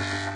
Bye.